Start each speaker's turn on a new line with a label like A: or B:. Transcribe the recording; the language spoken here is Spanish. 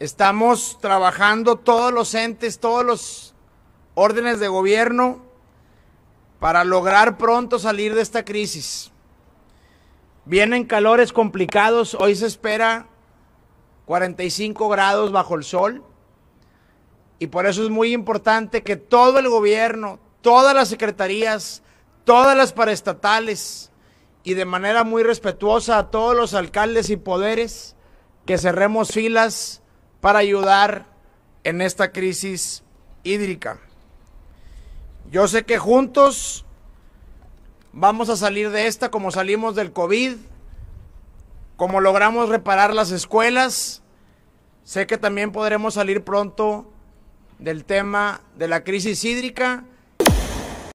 A: Estamos trabajando todos los entes, todos los órdenes de gobierno para lograr pronto salir de esta crisis. Vienen calores complicados, hoy se espera 45 grados bajo el sol y por eso es muy importante que todo el gobierno, todas las secretarías, todas las paraestatales y de manera muy respetuosa a todos los alcaldes y poderes que cerremos filas para ayudar en esta crisis hídrica. Yo sé que juntos vamos a salir de esta como salimos del COVID, como logramos reparar las escuelas. Sé que también podremos salir pronto del tema de la crisis hídrica